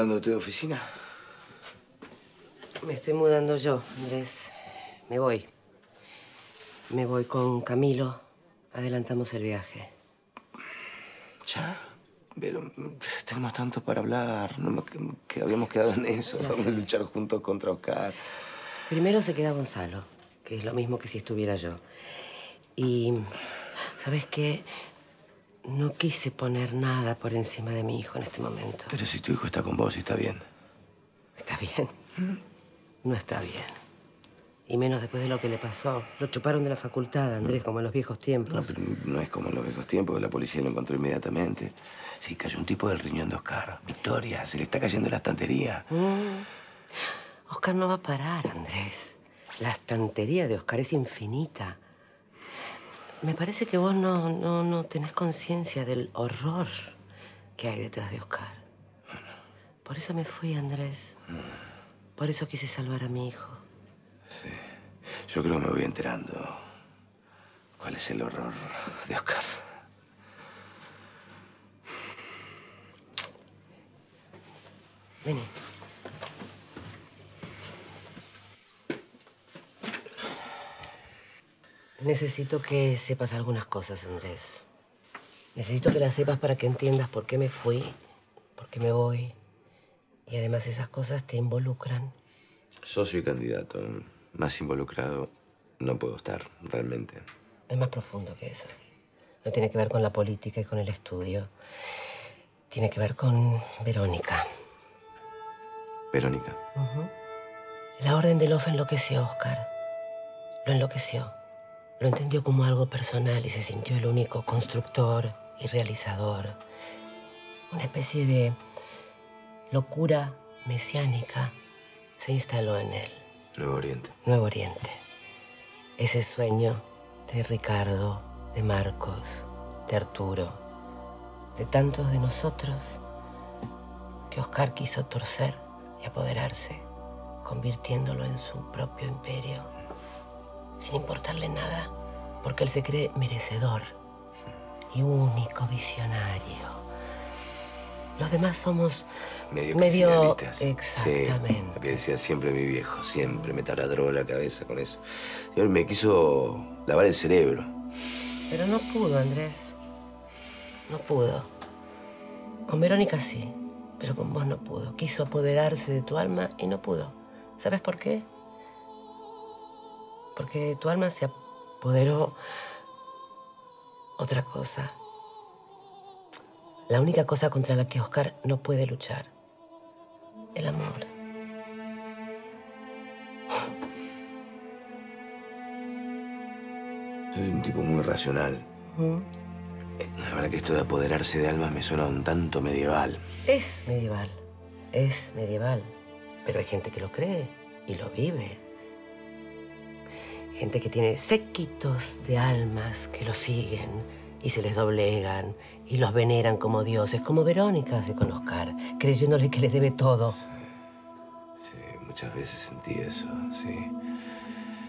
¿Mudándote de oficina? Me estoy mudando yo, Andrés. Me voy. Me voy con Camilo. Adelantamos el viaje. ¿Ya? Pero tenemos tanto para hablar. No, que, habíamos quedado en eso. Vamos a luchar juntos contra Oscar. Primero se queda Gonzalo, que es lo mismo que si estuviera yo. Y, ¿sabes qué? No quise poner nada por encima de mi hijo en este momento. Pero si tu hijo está con vos y está bien. ¿Está bien? No está bien. Y menos después de lo que le pasó. Lo chuparon de la facultad, Andrés, como en los viejos tiempos. No, pero no es como en los viejos tiempos. La policía lo encontró inmediatamente. Sí, cayó un tipo del riñón de Oscar. Victoria, se le está cayendo la estantería. Mm. Oscar no va a parar, Andrés. La estantería de Oscar es infinita. Me parece que vos no, no, no tenés conciencia del horror que hay detrás de Oscar. Por eso me fui, Andrés. Por eso quise salvar a mi hijo. Sí. Yo creo que me voy enterando cuál es el horror de Oscar. Vení. Necesito que sepas algunas cosas, Andrés. Necesito que las sepas para que entiendas por qué me fui, por qué me voy. Y además esas cosas te involucran. Socio y candidato más involucrado no puedo estar, realmente. Es más profundo que eso. No tiene que ver con la política y con el estudio. Tiene que ver con Verónica. ¿Verónica? La orden del OFA enloqueció a Oscar. Lo enloqueció. Lo entendió como algo personal y se sintió el único constructor y realizador. Una especie de locura mesiánica se instaló en él. Nuevo Oriente. Nuevo Oriente. Ese sueño de Ricardo, de Marcos, de Arturo, de tantos de nosotros que Oscar quiso torcer y apoderarse, convirtiéndolo en su propio imperio, sin importarle nada, porque él se cree merecedor y único visionario. Los demás somos medio, medio exactamente. Sí, lo que decía siempre mi viejo, siempre me taladró la cabeza con eso. Y me quiso lavar el cerebro. Pero no pudo, Andrés. No pudo. Con Verónica sí, pero con vos no pudo. Quiso apoderarse de tu alma y no pudo. ¿Sabes por qué? Porque tu alma se apoderó otra cosa la única cosa contra la que Oscar no puede luchar. El amor. Soy un tipo muy racional. La verdad que esto de apoderarse de almas me suena un tanto medieval. Es medieval. Es medieval. Pero hay gente que lo cree y lo vive. Gente que tiene séquitos de almas que lo siguen y se les doblegan y los veneran como dioses, como Verónica hace con Oscar, creyéndole que les debe todo. Sí, muchas veces sentí eso, sí.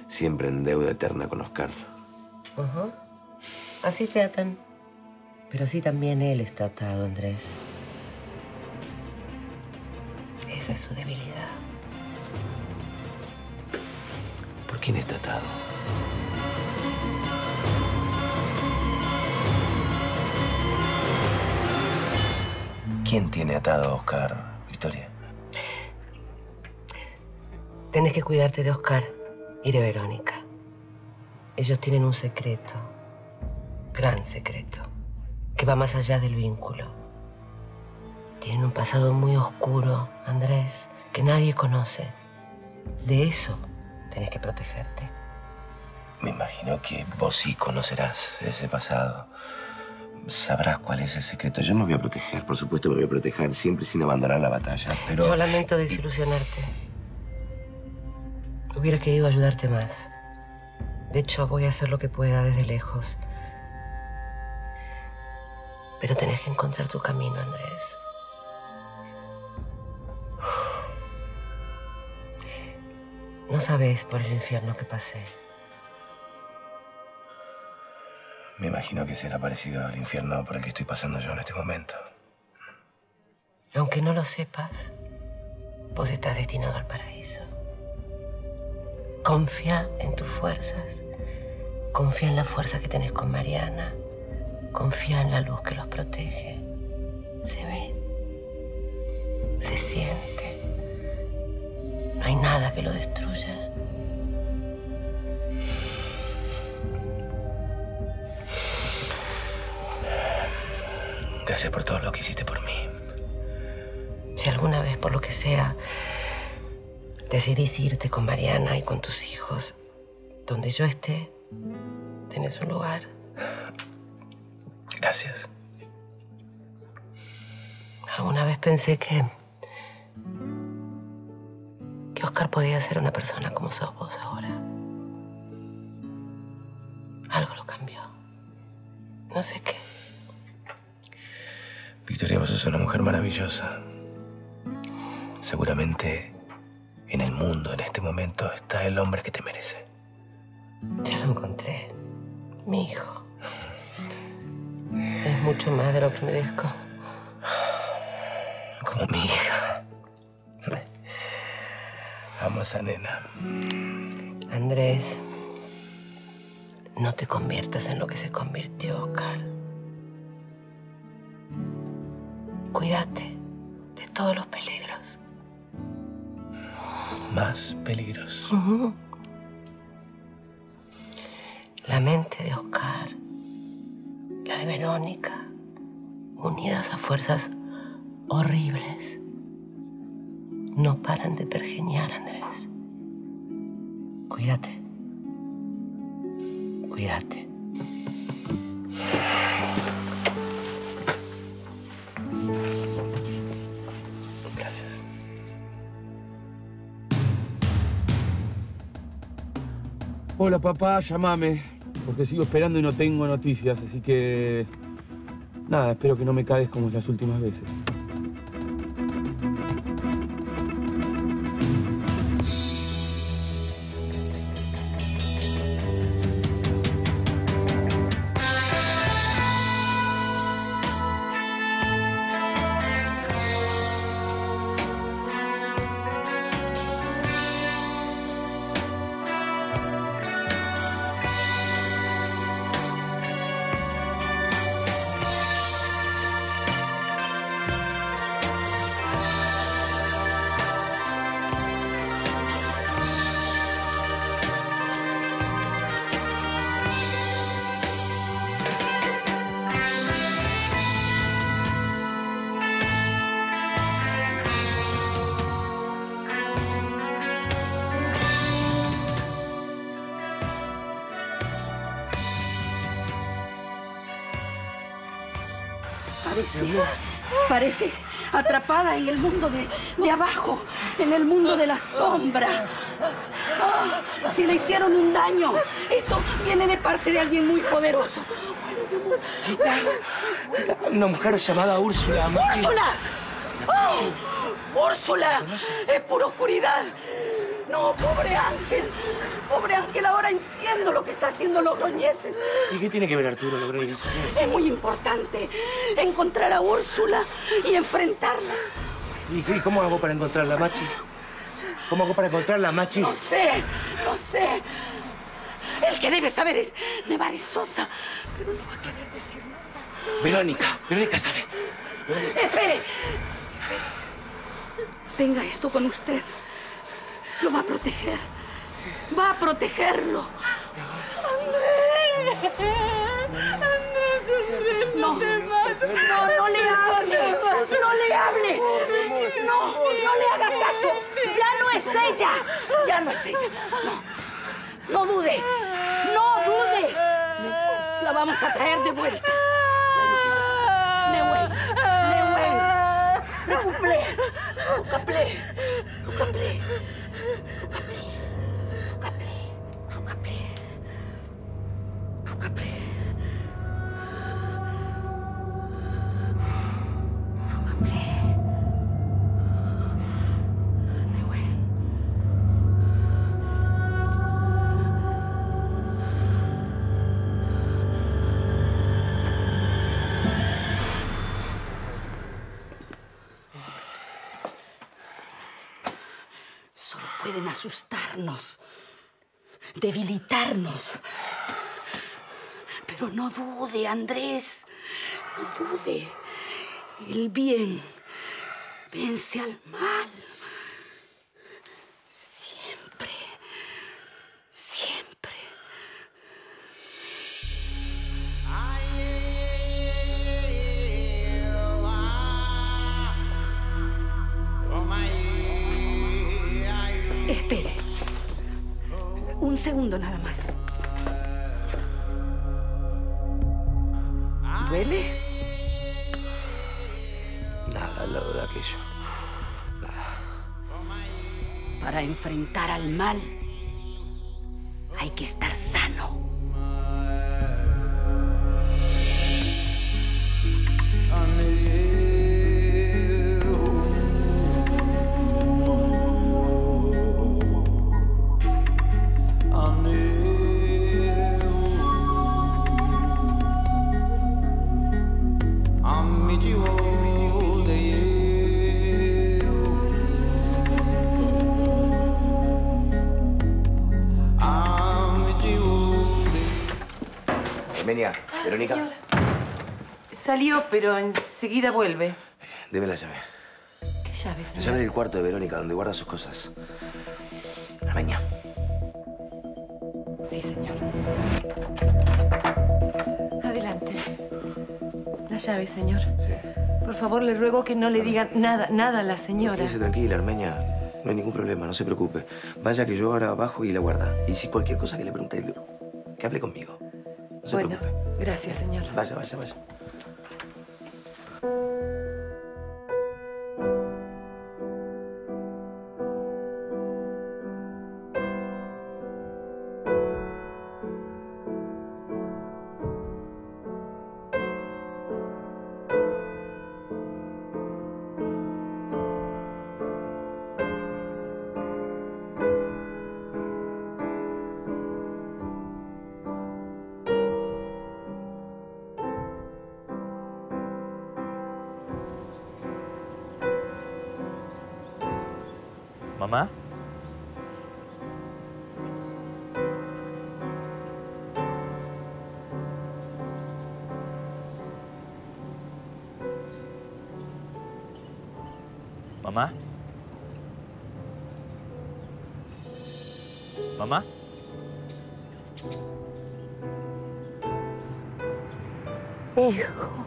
Siempre en deuda eterna con Oscar. Ajá. Así te atan. Pero así también él está atado, Andrés. Esa es su debilidad. Quién está atado? ¿Quién tiene atado a Oscar, Victoria? Tienes que cuidarte de Oscar y de Verónica. Ellos tienen un secreto, gran secreto, que va más allá del vínculo. Tienen un pasado muy oscuro, Andrés, que nadie conoce. De eso tenés que protegerte. Me imagino que vos sí conocerás ese pasado sabrás cuál es el secreto. Yo me voy a proteger, por supuesto me voy a proteger, siempre sin abandonar la batalla, pero... Yo lamento desilusionarte. Hubiera querido ayudarte más. De hecho, voy a hacer lo que pueda desde lejos. Pero tenés que encontrar tu camino, Andrés. No sabes por el infierno que pasé. Me imagino que será parecido al infierno por el que estoy pasando yo en este momento. Aunque no lo sepas, vos estás destinado al paraíso. Confía en tus fuerzas. Confía en la fuerza que tenés con Mariana. Confía en la luz que los protege. Se ve. Se siente. No hay nada que lo destruya. Gracias por todo lo que hiciste por mí. Si alguna vez, por lo que sea, decidís irte con Mariana y con tus hijos, donde yo esté, tenés un lugar. Gracias. Alguna vez pensé que. Que Oscar podía ser una persona como sos vos ahora. Algo lo cambió. No sé qué. Victoria, vos sos una mujer maravillosa. Seguramente en el mundo, en este momento, está el hombre que te merece. Ya lo encontré. Mi hijo. Es mucho más de lo que merezco. Como mi hija. Amo esa nena. Andrés, no te conviertas en lo que se convirtió Oscar. Cuídate de todos los peligros. Más peligros. La mente de Oscar, la de Verónica, unidas a fuerzas horribles, no paran de pergeñar, Andrés. Cuídate. Cuídate. Gracias. Hola papá, llámame, porque sigo esperando y no tengo noticias, así que... Nada, espero que no me caes como las últimas veces. Parece, parece atrapada en el mundo de, de abajo, en el mundo de la sombra. Ah, si le hicieron un daño, esto viene de parte de alguien muy poderoso. Una mujer llamada Úrsula. ¡Úrsula! ¡Oh! ¡Úrsula! Es pura oscuridad. No, pobre Ángel. Pobre Ángel, ahora entiendo lo que está haciendo los roñeses. ¿Y qué tiene que ver Arturo Logreño? Es muy importante encontrar a Úrsula y enfrentarla. ¿Y cómo hago para encontrarla, Machi? ¿Cómo hago para encontrarla, Machi? No sé, no sé. El que debe saber es Nevares Sosa, pero no va a querer decir nada. Verónica, Verónica sabe. Espere. Tenga esto con usted. Lo va a proteger. Va a protegerlo. No, no, no le hable. No le hable. No, no le haga caso. Ya no es ella. Ya no es ella. No, no dude. No dude. La vamos a traer de vuelta. Nehuen, Nehuen. Rucaple, Rucaple, Rucaple, Solo pueden asustarnos, debilitarnos. Pero no dude, Andrés. No dude. El bien vence al mal. ¿Duele? Nada al lado de aquello. Para enfrentar al mal hay que estar sano. Armenia, Verónica, Salió, pero enseguida vuelve. deme la llave. ¿Qué llave, La señor? llave del cuarto de Verónica, donde guarda sus cosas. Armenia. Sí, señor. Adelante. La llave, señor. Sí. Por favor, le ruego que no le digan nada, nada a la señora. Quédese tranquila, Armenia. No hay ningún problema, no se preocupe. Vaya que yo ahora bajo y la guarda. Y si cualquier cosa que le pregunte, que hable conmigo. No se Bueno, preocupe. gracias, señor. Vaya, vaya, vaya. ¿Mamá? ¿Mamá? ¿Mamá? Hijo. Que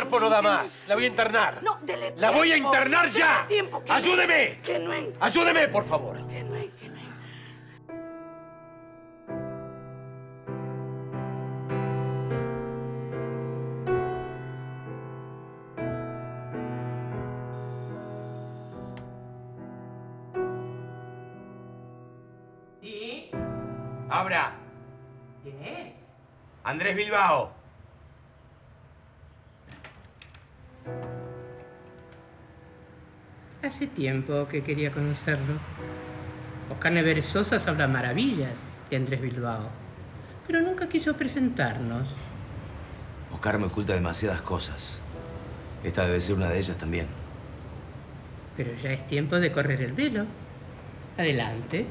cuerpo no da más. La voy a internar. No, dele ¡La voy a tiempo, internar dele ya! tiempo, que- ¡Ayúdeme! Que no es. ¡Ayúdeme, por favor! Que no es. Que no es. ¿Sí? ¡Abra! ¿Quién es? Andrés Bilbao. Hace tiempo que quería conocerlo. Oscar Neveres Sosa habla maravillas de Andrés Bilbao, pero nunca quiso presentarnos. Oscar me oculta demasiadas cosas. Esta debe ser una de ellas también. Pero ya es tiempo de correr el velo. Adelante.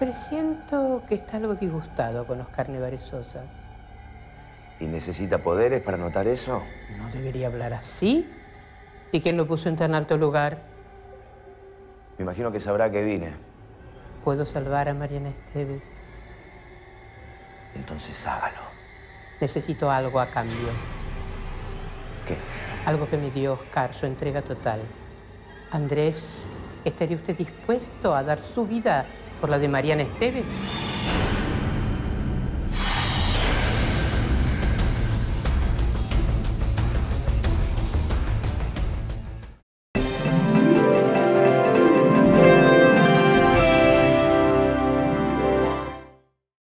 Presiento que está algo disgustado con Oscar Nevares Sosa. ¿Y necesita poderes para notar eso? No debería hablar así. ¿Y quién lo puso en tan alto lugar? Me imagino que sabrá que vine. Puedo salvar a Mariana Esteves. Entonces hágalo. Necesito algo a cambio. ¿Qué? Algo que me dio Oscar, su entrega total. Andrés, ¿estaría usted dispuesto a dar su vida por la de Mariana Esteves?